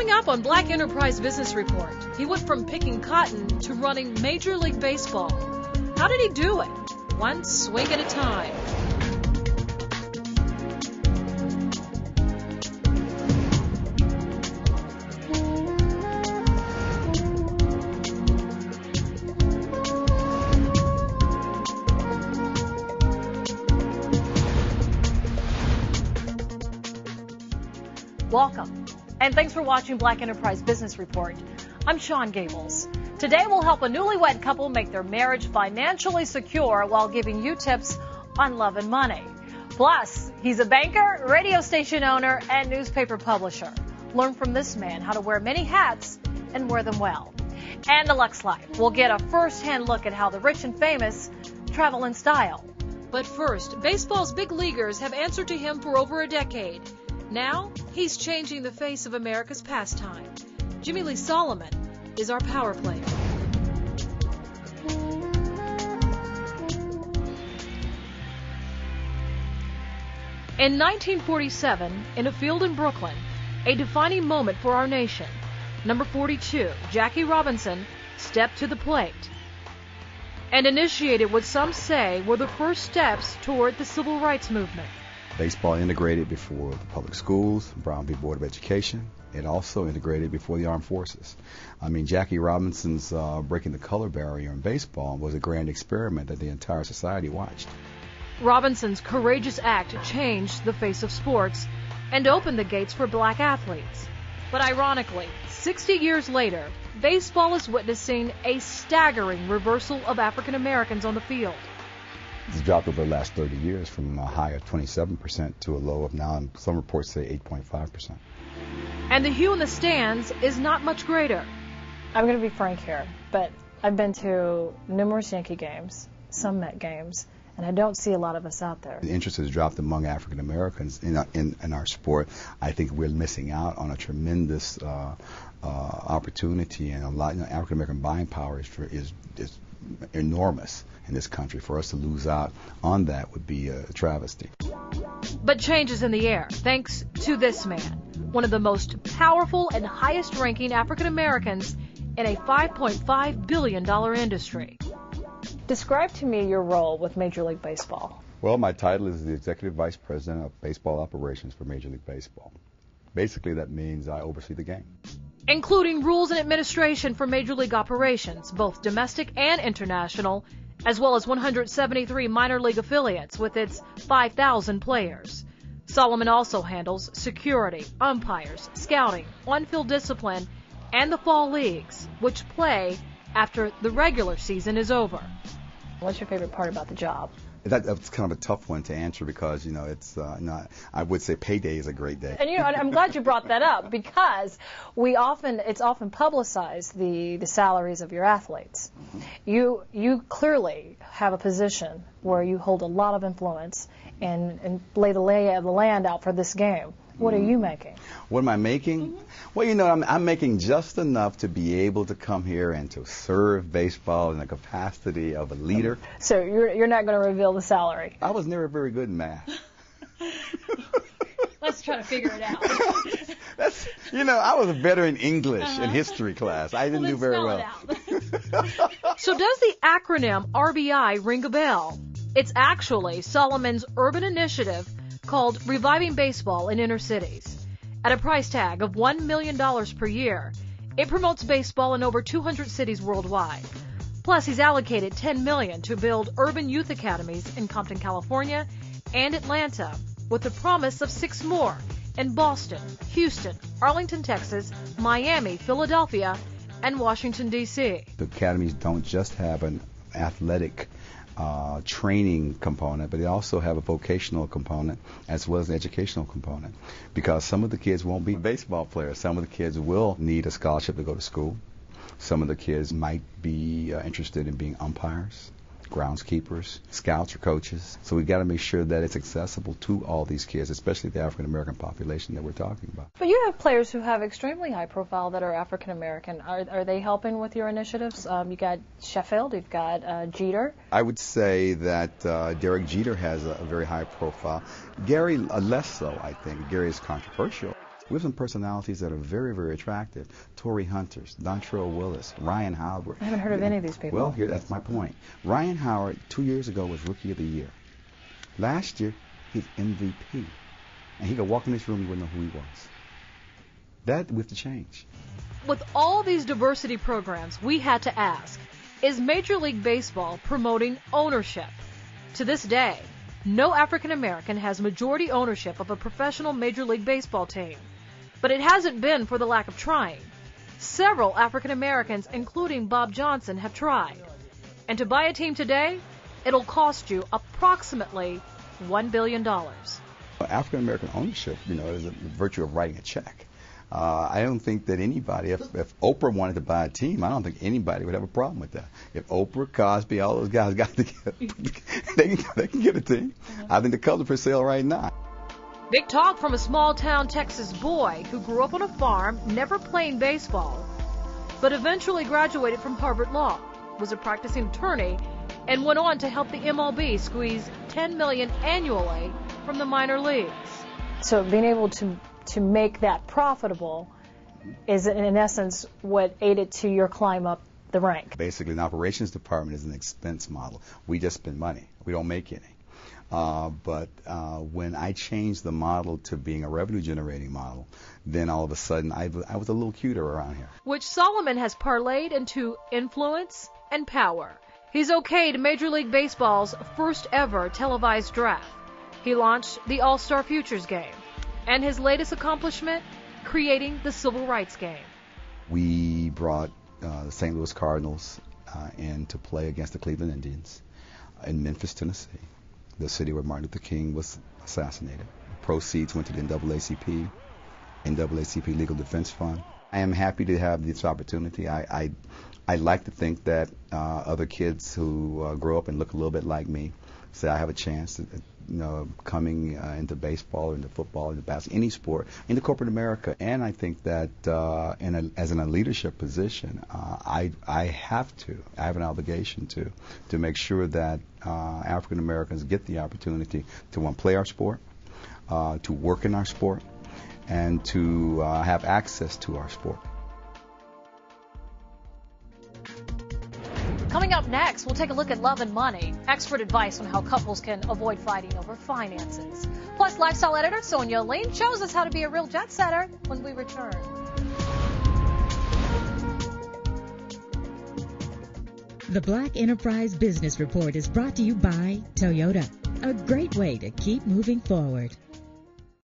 Coming up on Black Enterprise Business Report, he went from picking cotton to running Major League Baseball. How did he do it? One swing at a time. Welcome, and thanks for watching Black Enterprise Business Report. I'm Shon Gables. Today we'll help a newlywed couple make their marriage financially secure while giving you tips on love and money. Plus, he's a banker, radio station owner, and newspaper publisher. Learn from this man how to wear many hats and wear them well. And the Lux Life. We'll get a first-hand look at how the rich and famous travel in style. But first, baseball's big leaguers have answered to him for over a decade. Now, he's changing the face of America's pastime. Jimmie Lee Solomon is our power player. In 1947, in a field in Brooklyn, a defining moment for our nation, number 42, Jackie Robinson, stepped to the plate and initiated what some say were the first steps toward the civil rights movement. Baseball integrated before the public schools, Brown v. Board of Education. It also integrated before the armed forces. I mean, Jackie Robinson's uh, breaking the color barrier in baseball was a grand experiment that the entire society watched. Robinson's courageous act changed the face of sports and opened the gates for black athletes. But ironically, 60 years later, baseball is witnessing a staggering reversal of African Americans on the field. It's dropped over the last 30 years from a high of 27% to a low of now, and some reports say 8.5%. And the hue in the stands is not much greater. I'm going to be frank here, but I've been to numerous Yankee games, some Met games, and I don't see a lot of us out there. The interest has dropped among African Americans in, in, in, our sport. I think we're missing out on a tremendous uh, uh, opportunity, and a lot. You know, African American buying power is, is, is enormous in this country. For us to lose out on that would be a travesty. But change is in the air thanks to this man, one of the most powerful and highest ranking African Americans in a $5.5 billion industry. Describe to me your role with Major League Baseball. Well, my title is the Executive Vice President of Baseball Operations for Major League Baseball. Basically, that means I oversee the game including rules and administration for Major League operations, both domestic and international, as well as 173 minor league affiliates with its 5,000 players. Solomon also handles security, umpires, scouting, on-field discipline, and the fall leagues, which play after the regular season is over. What's your favorite part about the job? That, that's kind of a tough one to answer because you know it's uh, not. I would say payday is a great day. And you know, I'm glad you brought that up because we often it's often publicized the the salaries of your athletes. Mm-hmm. You you clearly have a position where you hold a lot of influence and and lay the lay of the land out for this game. What are you making? What am I making? Mm-hmm. Well, you know, I'm, I'm making just enough to be able to come here and to serve baseball in the capacity of a leader. So you're you're not going to reveal the salary. I was never very good in math. Let's try to figure it out. That's, you know, I was better in English uh-huh. in history class. I didn't well, do very well. so does the acronym RBI ring a bell? It's actually Solomon's urban initiative called Reviving Baseball in Inner Cities. At a price tag of $1 million per year, it promotes baseball in over 200 cities worldwide. Plus, he's allocated 10 million to build urban youth academies in Compton, California and Atlanta, with the promise of six more in Boston, Houston, Arlington, Texas, Miami, Philadelphia, and Washington, D.C. The academies don't just have an athletic uh, training component, but they also have a vocational component as well as an educational component. Because some of the kids won't be baseball players. Some of the kids will need a scholarship to go to school. Some of the kids might be uh, interested in being umpires groundskeepers, scouts, or coaches. So we've got to make sure that it's accessible to all these kids, especially the African American population that we're talking about. But you have players who have extremely high profile that are African American. Are, are they helping with your initiatives? Um, you got Sheffield, you've got uh, Jeter. I would say that uh, Derek Jeter has a, a, very high profile. Gary, uh, less so, I think. Gary is controversial. We have some personalities that are very, very attractive. Torii Hunters, Dontrelle Willis, Ryan Howard. I haven't heard of any of these people. Well, here, that's my point. Ryan Howard, two years ago, was Rookie of the Year. Last year, he's MVP. And he could walk in this room, you wouldn't know who he was. That we have to change. With all these diversity programs, we had to ask, is Major League Baseball promoting ownership? To this day, no African American has majority ownership of a professional Major League Baseball team. But it hasn't been for the lack of trying. Several African Americans, including Bob Johnson, have tried. And to buy a team today, it'll cost you approximately $1 billion. African American ownership, you know, is a virtue of writing a check. Uh, I don't think that anybody, if, if Oprah wanted to buy a team, I don't think anybody would have a problem with that. If Oprah, Cosby, all those guys got together, they, they can get a team. I think the Cubs are for sale right now. Big talk from a small town Texas boy who grew up on a farm, never playing baseball, but eventually graduated from Harvard Law, was a practicing attorney, and went on to help the MLB squeeze 10 million annually from the minor leagues. So being able to to make that profitable is in essence what aided to your climb up the rank. Basically, an operations department is an expense model. We just spend money. We don't make any. Uh, but uh, when I changed the model to being a revenue generating model, then all of a sudden I, I was a little cuter around here. Which Solomon has parlayed into influence and power. He's okayed Major League Baseball's first ever televised draft. He launched the All Star Futures game. And his latest accomplishment? Creating the civil rights game. We brought uh, the St. Louis Cardinals uh, in to play against the Cleveland Indians in Memphis, Tennessee the city where Martin Luther King was assassinated. Proceeds went to the NAACP, NAACP Legal Defense Fund. I am happy to have this opportunity. I, I, I like to think that uh, other kids who uh, grow up and look a little bit like me say I have a chance to, you know, coming uh, into baseball, or into football, into basketball, any sport, into corporate America. And I think that uh, in a, as in a leadership position, uh, I I have to, I have an obligation to, to make sure that uh, African Americans get the opportunity to to play our sport, uh, to work in our sport, and to uh, have access to our sport. Up next, we'll take a look at love and money, expert advice on how couples can avoid fighting over finances. Plus, lifestyle editor Sonia Lane shows us how to be a real jet setter when we return. The Black Enterprise Business Report is brought to you by Toyota, a great way to keep moving forward.